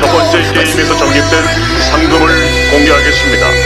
첫 번째 게임에서 적립된 상금을 공개하겠습니다.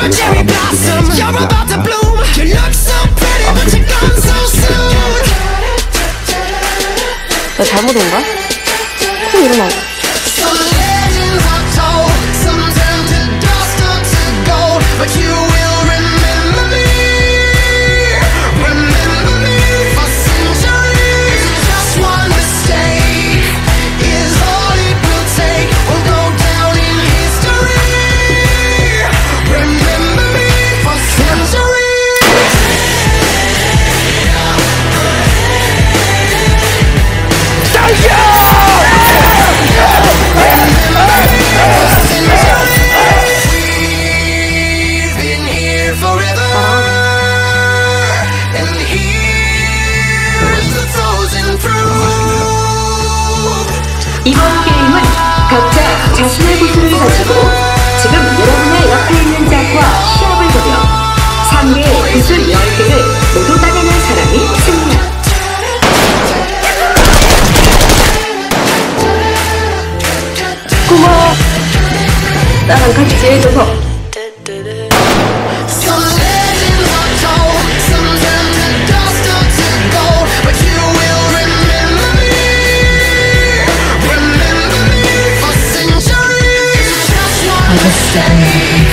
a cherry blossom, you're about to bloom. You look so pretty, but you're gone so soon. 나 잘못 온 거야? 코 일어나. Some 이번 게임은 각자 자신의 구슬을 가지고 지금 여러분의 옆에 있는 짝과 시합을 벌여 3개의 구슬 10개를 모두 따내는 사람이 승리. 고마워. 나랑 같이 해줘서 Send